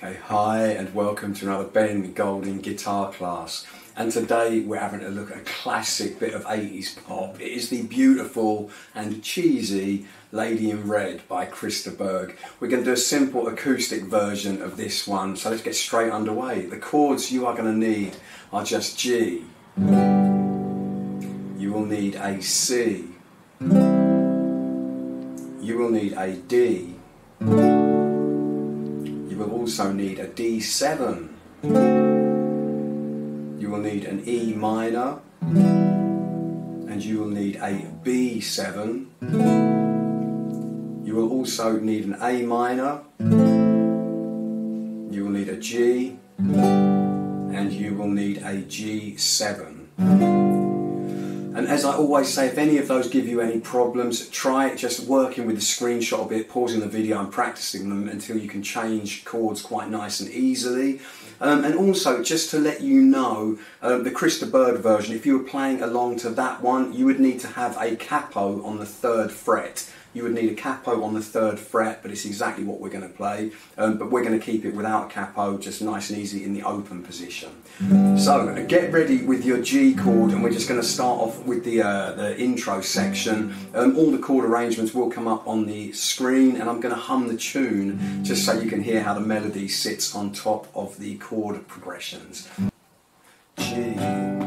Okay, hi and welcome to another Ben Golding guitar class. And today we're having a look at a classic bit of 80s pop. It is the beautiful and cheesy Lady in Red by Chris Berg. We're going to do a simple acoustic version of this one, so let's get straight underway. The chords you are going to need are just G. You will need a C. You will need a D also need a D7. You will need an E minor and you will need a B7. You will also need an A minor. You will need a G and you will need a G7. And as I always say, if any of those give you any problems, try just working with the screenshot a bit, pausing the video and practicing them until you can change chords quite nice and easily. Um, and also, just to let you know, um, the de Burgh version, if you were playing along to that one, you would need to have a capo on the third fret you would need a capo on the third fret, but it's exactly what we're going to play. Um, but we're going to keep it without a capo, just nice and easy in the open position. So get ready with your G chord, and we're just going to start off with the, uh, the intro section. Um, all the chord arrangements will come up on the screen, and I'm going to hum the tune just so you can hear how the melody sits on top of the chord progressions. G.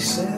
said.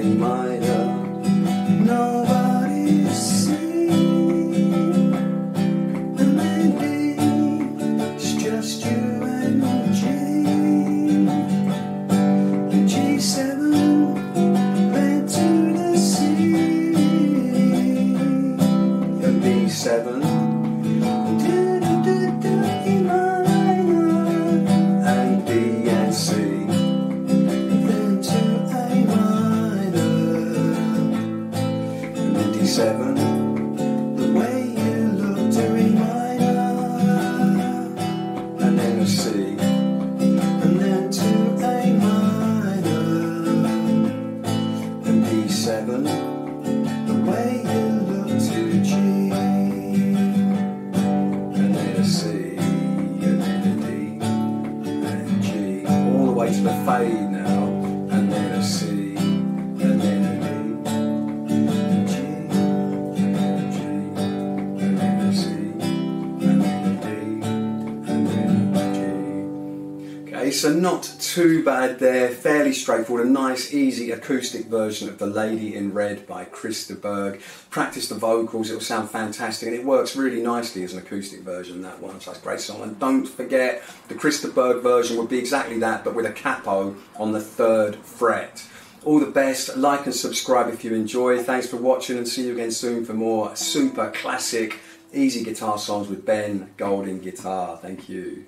in mind. 7, the way you look to G, and then a C, and then a D, and G, all the way to the fade now, Okay, so not too bad there, fairly straightforward, a nice, easy acoustic version of The Lady in Red by Chris de Burgh. Practice the vocals, it'll sound fantastic, and it works really nicely as an acoustic version, that one, so that's a great song. And don't forget, the Chris de Burgh version would be exactly that, but with a capo on the third fret. All the best, like and subscribe if you enjoy. Thanks for watching, and see you again soon for more super classic, easy guitar songs with Ben Golding Guitar. Thank you.